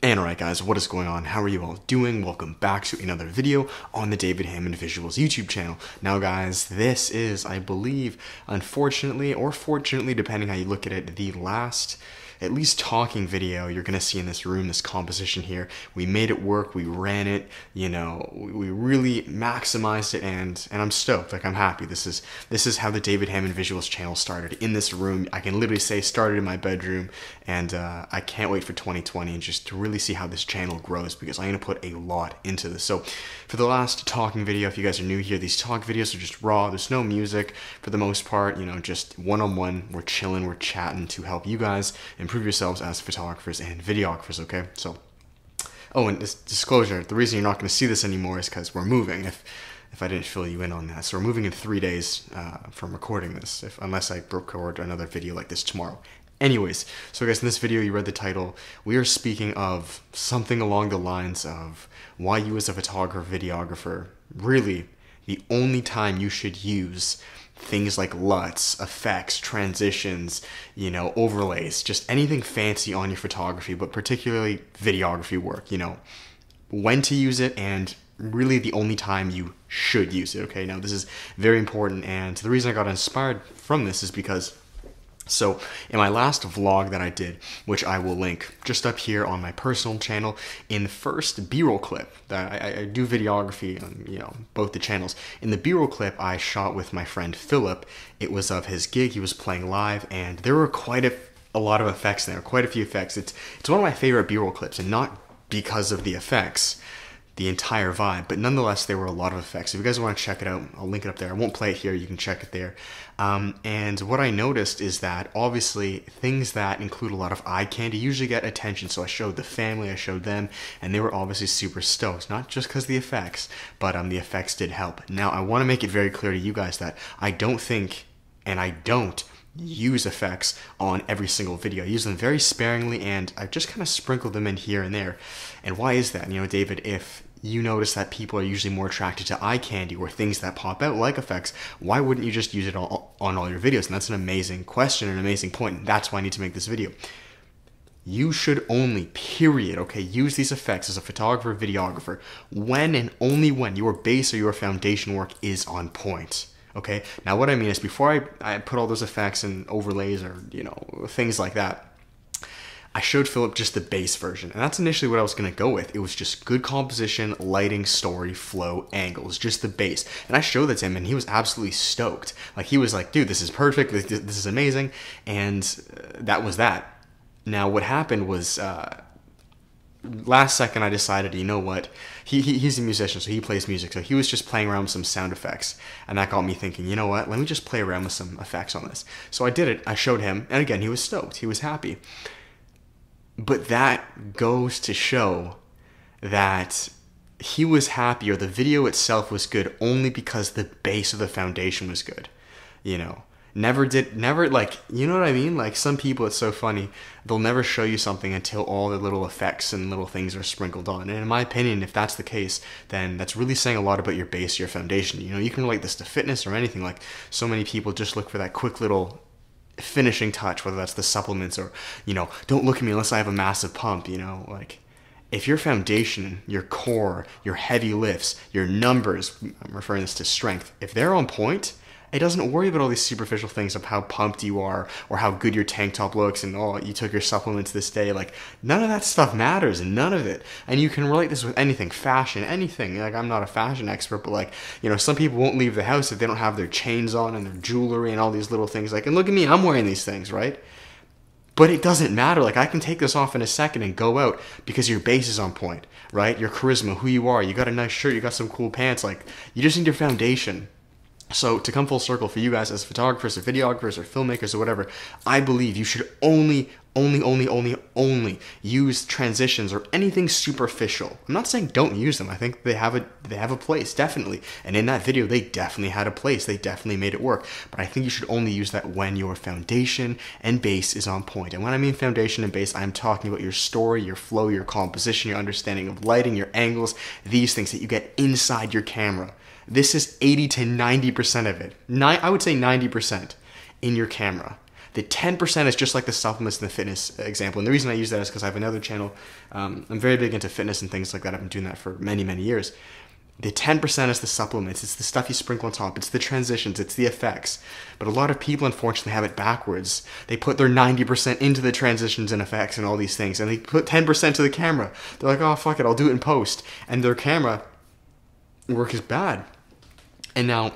And alright guys, what is going on? How are you all doing? Welcome back to another video on the David Hammond Visuals YouTube channel. Now guys, this is, I believe, unfortunately or fortunately, depending how you look at it, the last at least talking video you're gonna see in this room, this composition here. We made it work, we ran it, you know, we really maximized it and and I'm stoked, like I'm happy. This is this is how the David Hammond Visuals channel started. In this room, I can literally say started in my bedroom and uh, I can't wait for 2020 and just to really see how this channel grows because I'm gonna put a lot into this. So for the last talking video, if you guys are new here, these talk videos are just raw, there's no music for the most part, you know, just one-on-one, -on -one, we're chilling, we're chatting to help you guys improve yourselves as photographers and videographers, okay? So, oh, and this disclosure, the reason you're not going to see this anymore is because we're moving. If if I didn't fill you in on that. So we're moving in three days uh, from recording this, if, unless I record another video like this tomorrow. Anyways, so guys, in this video, you read the title. We are speaking of something along the lines of why you as a photographer, videographer, really the only time you should use things like LUTs, effects, transitions, you know, overlays, just anything fancy on your photography, but particularly videography work, you know, when to use it and really the only time you should use it, okay? Now, this is very important, and the reason I got inspired from this is because so, in my last vlog that I did, which I will link just up here on my personal channel, in the first B-roll clip that I, I, do videography on, you know, both the channels. In the B-roll clip I shot with my friend Philip, it was of his gig. He was playing live, and there were quite a, a lot of effects there, quite a few effects. It's it's one of my favorite B-roll clips, and not because of the effects the entire vibe. But nonetheless, there were a lot of effects. If you guys want to check it out, I'll link it up there. I won't play it here. You can check it there. Um, and what I noticed is that obviously things that include a lot of eye candy usually get attention. So I showed the family, I showed them, and they were obviously super stoked. Not just because the effects, but um, the effects did help. Now I want to make it very clear to you guys that I don't think, and I don't use effects on every single video. I use them very sparingly and I just kind of sprinkle them in here and there. And why is that? You know, David, if you notice that people are usually more attracted to eye candy or things that pop out like effects, why wouldn't you just use it all, on all your videos? And that's an amazing question, an amazing point. That's why I need to make this video. You should only, period, okay, use these effects as a photographer, videographer, when and only when your base or your foundation work is on point. Okay, now what I mean is before I, I put all those effects and overlays or, you know, things like that, I showed Philip just the base version, and that's initially what I was going to go with. It was just good composition, lighting, story, flow, angles, just the base. And I showed that to him, and he was absolutely stoked. Like, he was like, dude, this is perfect, this, this is amazing, and uh, that was that. Now, what happened was, uh, last second I decided, you know what, he, he, he's a musician, so he plays music, so he was just playing around with some sound effects, and that got me thinking, you know what, let me just play around with some effects on this. So I did it, I showed him, and again, he was stoked, he was happy. But that goes to show that he was happy or the video itself was good only because the base of the foundation was good. You know, never did, never like, you know what I mean? Like some people, it's so funny, they'll never show you something until all the little effects and little things are sprinkled on. And in my opinion, if that's the case, then that's really saying a lot about your base, your foundation. You know, you can relate this to fitness or anything. Like so many people just look for that quick little finishing touch, whether that's the supplements or, you know, don't look at me unless I have a massive pump, you know, like if your foundation, your core, your heavy lifts, your numbers, I'm referring this to strength, if they're on point, it doesn't worry about all these superficial things of how pumped you are or how good your tank top looks and oh you took your supplements this day like none of that stuff matters none of it and you can relate this with anything fashion anything like i'm not a fashion expert but like you know some people won't leave the house if they don't have their chains on and their jewelry and all these little things like and look at me i'm wearing these things right but it doesn't matter. Like I can take this off in a second and go out because your base is on point, right? Your charisma, who you are, you got a nice shirt, you got some cool pants. Like you just need your foundation. So to come full circle for you guys as photographers or videographers or filmmakers or whatever, I believe you should only, only, only, only, only use transitions or anything superficial. I'm not saying don't use them. I think they have a they have a place definitely. And in that video, they definitely had a place. They definitely made it work. But I think you should only use that when your foundation and base is on point. And when I mean foundation and base, I'm talking about your story, your flow, your composition, your understanding of lighting, your angles, these things that you get inside your camera. This is 80 to 90% of it. I would say 90% in your camera. The 10% is just like the supplements and the fitness example. And the reason I use that is because I have another channel. Um, I'm very big into fitness and things like that. I've been doing that for many, many years. The 10% is the supplements, it's the stuff you sprinkle on top, it's the transitions, it's the effects. But a lot of people, unfortunately, have it backwards. They put their 90% into the transitions and effects and all these things, and they put 10% to the camera. They're like, oh, fuck it, I'll do it in post. And their camera work is bad. And now,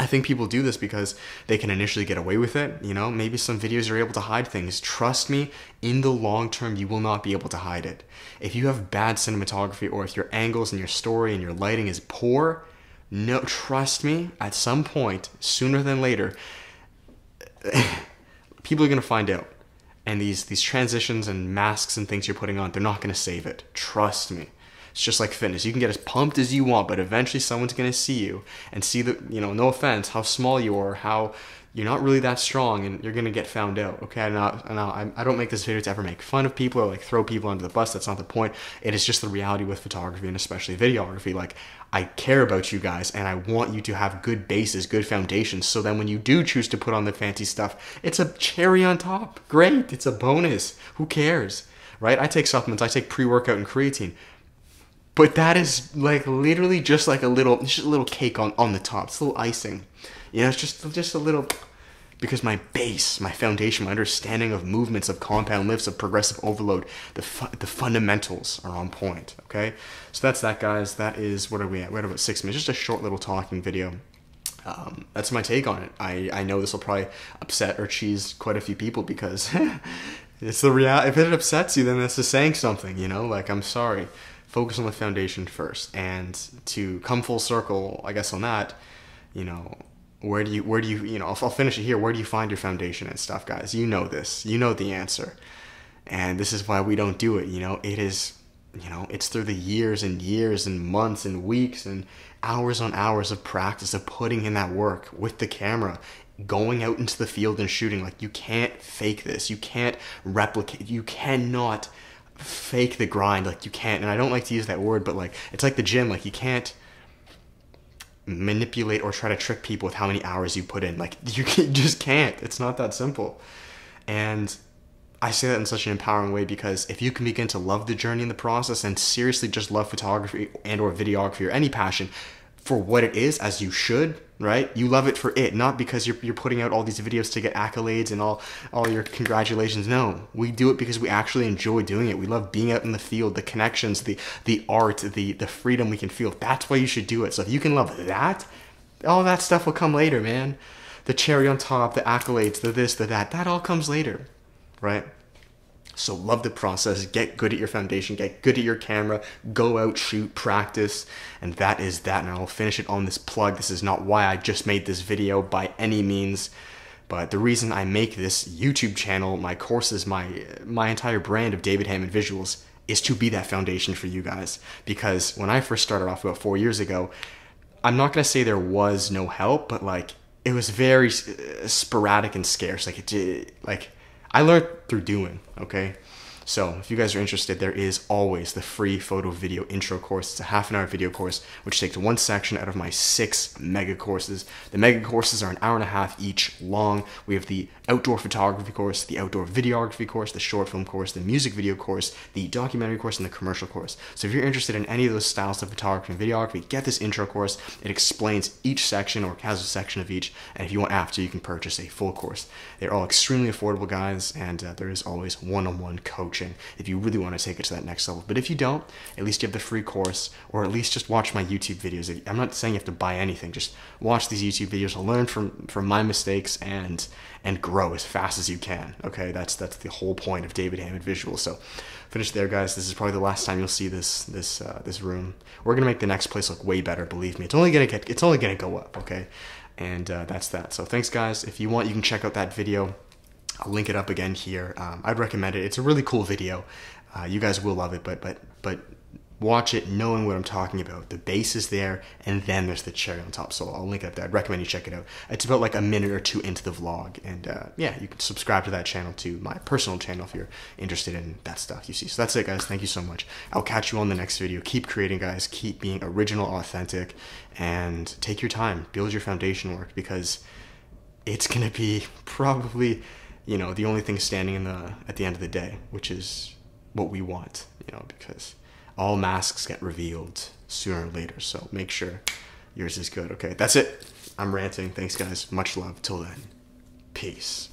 I think people do this because they can initially get away with it. You know, maybe some videos are able to hide things. Trust me, in the long term, you will not be able to hide it. If you have bad cinematography or if your angles and your story and your lighting is poor, no, trust me, at some point, sooner than later, people are going to find out. And these, these transitions and masks and things you're putting on, they're not going to save it. Trust me. It's just like fitness. You can get as pumped as you want, but eventually someone's going to see you and see the, you know, no offense, how small you are, how you're not really that strong and you're going to get found out. Okay. Now, now I don't make this video to ever make fun of people or like throw people under the bus. That's not the point. It is just the reality with photography and especially videography. Like, I care about you guys and I want you to have good bases, good foundations. So then when you do choose to put on the fancy stuff, it's a cherry on top. Great. It's a bonus. Who cares? Right? I take supplements, I take pre workout and creatine. But that is like literally just like a little, just a little cake on, on the top. It's a little icing. You know, it's just just a little because my base, my foundation, my understanding of movements, of compound lifts, of progressive overload, the fu- the fundamentals are on point. Okay, so that's that, guys. That is what are we at? We're at about six minutes. Just a short little talking video. Um, that's my take on it. I, I know this will probably upset or cheese quite a few people because it's the reality. If it upsets you, then this is saying something. You know, like I'm sorry focus on the foundation first. And to come full circle, I guess on that, you know, where do you where do you you know I'll, I'll, finish it here. Where do you find your foundation and stuff, guys? You know this. You know the answer, and this is why we don't do it. You know, it is you know it's through the years and years and months and weeks and hours on hours of practice of putting in that work with the camera going out into the field and shooting like you can't fake this you can't replicate you cannot fake the grind like you can't and i don't like to use that word but like it's like the gym like you can't manipulate or try to trick people with how many hours you put in. Like you, just can't. It's not that simple. And i say that in such an empowering way because if you can begin to love the journey in the process and seriously just love photography and or videography or any passion for what it is as you should right? You love it for it not because you're, you're putting out all these videos to get accolades and all all your congratulations. No we do it because we actually enjoy doing it. We love being out in the field the connections the the art the the freedom we can feel. That's why you should do it. So if you can love that all that stuff will come later man. The cherry on top the accolades the this the that that all comes later right so love the process, get good at your foundation, get good at your camera, go out, shoot, practice, and that is that. And I'll finish it on this plug. This is not why I just made this video by any means, but the reason I make this YouTube channel, my courses, my my entire brand of David Hammond Visuals is to be that foundation for you guys. Because when I first started off about four years ago, I'm not gonna say there was no help, but like it was very uh, sporadic and scarce. Like it, like I learned through doing, okay? So if you guys are interested, there is always the free photo video intro course. It's a half an hour video course, which takes one section out of my six mega courses. The mega courses are an hour and a half each long. We have the outdoor photography course, the outdoor videography course, the short film course, the music video course, the documentary course, and the commercial course. So if you're interested in any of those styles of photography and videography, get this intro course. It explains each section or has a section of each. And if you want after, you can purchase a full course. They're all extremely affordable, guys, and uh, there is always one-on-one coaching if you really want to take it to that next level. But if you don't, at least you have the free course, or at least just watch my YouTube videos. I'm not saying you have to buy anything. Just watch these YouTube videos, and learn from from my mistakes, and and grow as fast as you can. Okay, that's that's the whole point of David Hammond Visuals. So finish there, guys. This is probably the last time you'll see this this uh, this room. We're gonna make the next place look way better. Believe me, it's only gonna get it's only gonna go up. Okay, and uh, that's that. So thanks, guys. If you want, you can check out that video. I'll link it up again here. Um, I'd recommend it. It's a really cool video. Uh, you guys will love it, but but but watch it knowing what I'm talking about. The base is there, and then there's the cherry on top. So I'll link it up there. I'd recommend you check it out. It's about like a minute or two into the vlog, and uh, yeah, you can subscribe to that channel to my personal channel if you're interested in that stuff. You see. So that's it, guys. Thank you so much. I'll catch you on the next video. Keep creating, guys. Keep being original, authentic, and take your time. Build your foundation work because it's gonna be probably you know, the only thing standing in the at the end of the day, which is what we want, you know, because all masks get revealed sooner or later. So make sure yours is good. Okay, that's it. I'm ranting. Thanks, guys. Much love. Till then, peace.